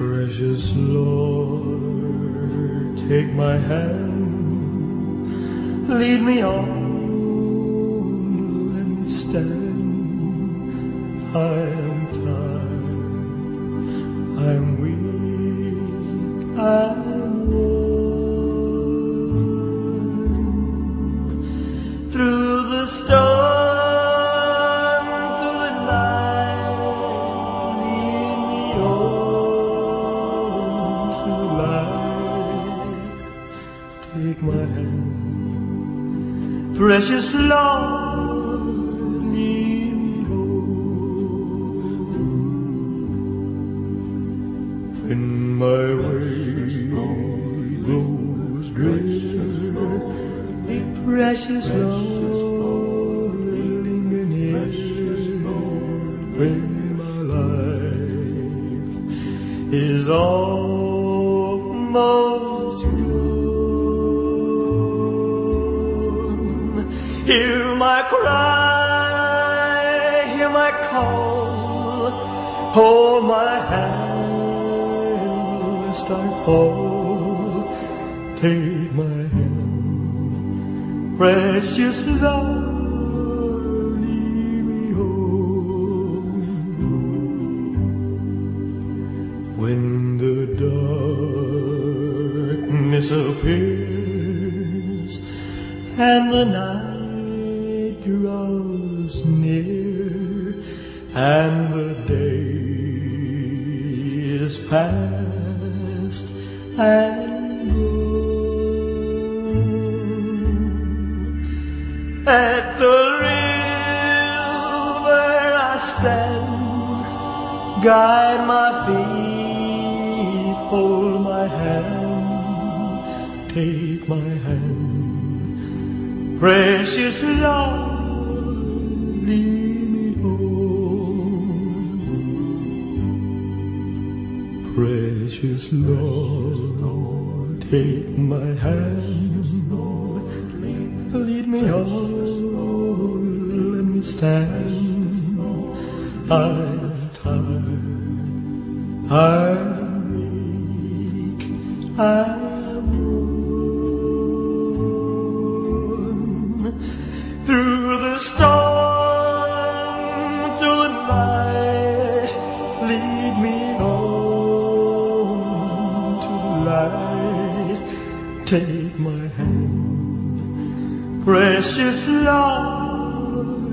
Precious Lord, take my hand, lead me on, let me stand. I Take my hand, precious Lord, lead me home. When my way grows gray, precious Lord, linger near. When my life is almost gone, hear my cry, hear my call, hold my hand lest I fall. Take my hand, precious home. When the darkness appears and the night draws near and the day is past and gone. At the river I stand, guide my feet, hold my hand, take my hand, precious Lord, lead me home. Precious Lord, take my hand, lead me on, let me stand. I'm tired, I'm weak, I'm lead me on to the light. Take my hand, precious Lord.